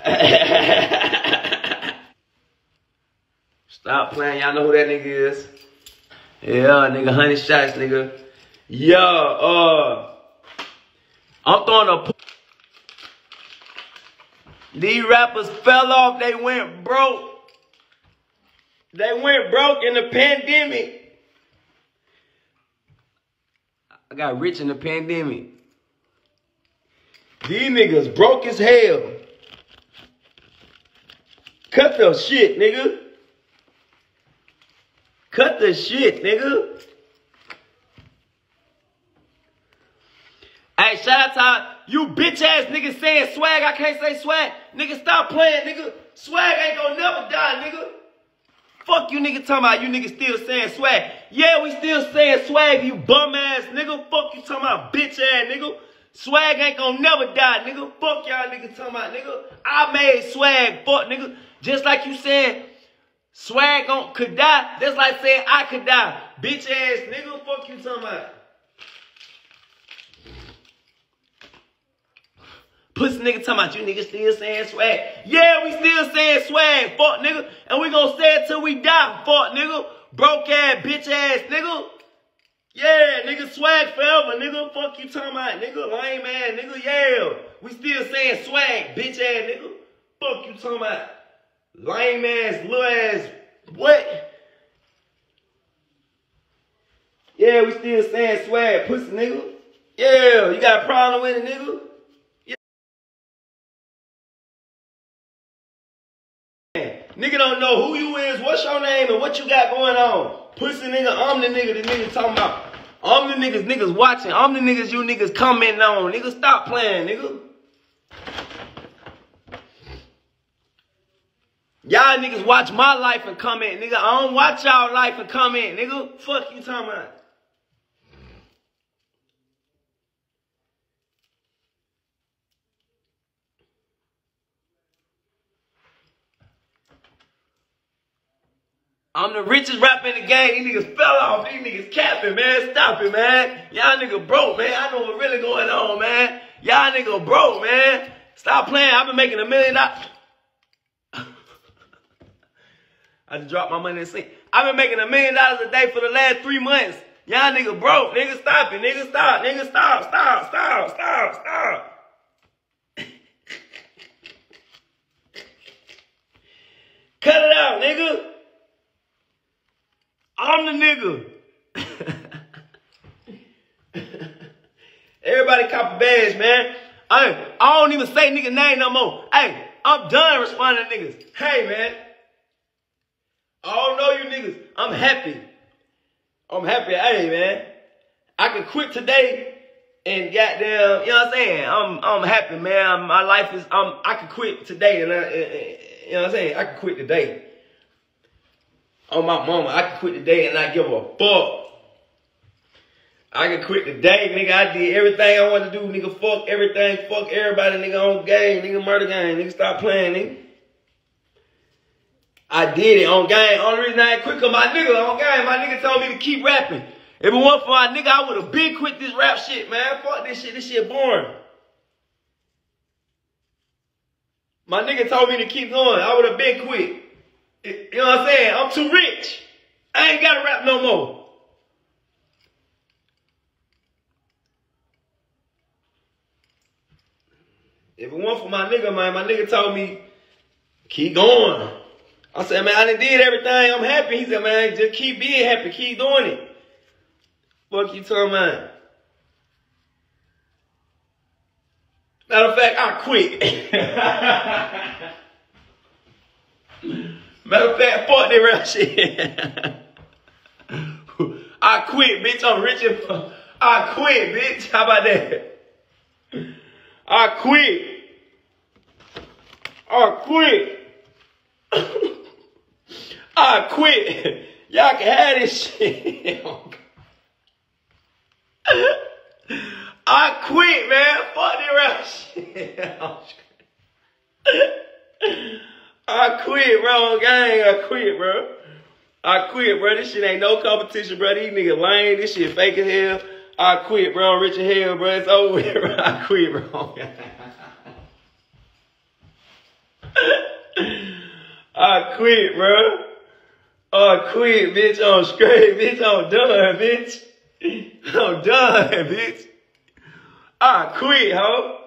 Stop playing. Y'all know who that nigga is. Yeah, nigga, honey shots, nigga. Yeah, uh, I'm throwing a. These rappers fell off. They went broke. They went broke in the pandemic. I got rich in the pandemic. These niggas broke as hell. Cut the shit, nigga. Cut the shit, nigga. Hey, shout out to you bitch ass niggas saying swag. I can't say swag. Nigga, stop playing, nigga. Swag ain't gonna never die, nigga. Fuck you nigga talking about you niggas still saying swag. Yeah, we still saying swag, you bum ass nigga. Fuck you talking about bitch ass nigga. Swag ain't gonna never die, nigga. Fuck y'all niggas talking about, nigga. I made swag, fuck nigga. Just like you said, swag on, could die. That's like saying I could die. Bitch ass nigga, fuck you talking about. Pussy nigga talking about you niggas still saying swag. Yeah, we still saying swag, fuck nigga. And we gonna say it till we die, fuck nigga. Broke ass, bitch ass nigga. Yeah, nigga, swag forever, nigga. Fuck you talking about, nigga. Lame ass, nigga. Yeah. We still saying swag, bitch ass nigga. Fuck you talking about. Lame ass, little ass, what? Yeah, we still saying swag, pussy nigga. Yeah, you got a problem with it, nigga? Yeah. Nigga don't know who you is, what's your name, and what you got going on. Pussy nigga, I'm the nigga the nigga talking about. I'm the niggas niggas watching. I'm the niggas you niggas commenting on. Nigga, stop playing, nigga. Y'all niggas watch my life and comment, nigga. I don't watch y'all life and comment, nigga. Fuck you talking about. I'm the richest rapper in the game. These niggas fell off. These niggas capping, man. Stop it, man. Y'all nigga broke, man. I know what's really going on, man. Y'all nigga broke, man. Stop playing. I've been making a million dollars. I just dropped my money the sink. I've been making a million dollars a day for the last three months. Y'all nigga broke. Nigga, stop it. Nigga, stop. Nigga, stop. Stop. Stop. Stop. Stop. Cut it out, nigga. Nigga. Everybody cop a badge, man. Hey, I don't even say nigga name no more. Hey, I'm done responding to niggas. Hey, man. I don't know you niggas. I'm happy. I'm happy. Hey, man. I can quit today and goddamn, you know what I'm saying? I'm I'm happy, man. My life is I'm I can quit today and I, you know what I'm saying? I can quit today on my mama. I can quit today and not give a fuck. I can quit today, nigga. I did everything I wanted to do, nigga. Fuck everything. Fuck everybody, nigga. On game, nigga. Murder game, nigga. Stop playing, nigga. I did it on game. Only reason I ain't quit cause my nigga on game. My nigga told me to keep rapping. If it weren't for my nigga, I would have been quit this rap shit, man. Fuck this shit. This shit boring. My nigga told me to keep going. I would have been quit. You know what I'm saying? I'm too rich. I ain't gotta rap no more. If it weren't for my nigga, man, my nigga told me, keep going. I said, man, I done did everything. I'm happy. He said, man, just keep being happy. Keep doing it. Fuck you talking about? Matter of fact, I quit. Matter of fact, fuck that rap shit. I quit, bitch. I'm rich. I quit, bitch. How about that? I quit. I quit. I quit. Y'all can have this shit. I quit, man. Fuck that rap shit. I quit, bro. Gang, I quit, bro. I quit, bro. This shit ain't no competition, bro. These niggas lame. This shit fake as hell. I quit, bro. I'm rich as hell, bro. It's over with, bro. I quit, bro. I quit, bro. I quit, bitch. I'm straight, bitch. I'm done, bitch. I'm done, bitch. I quit, ho.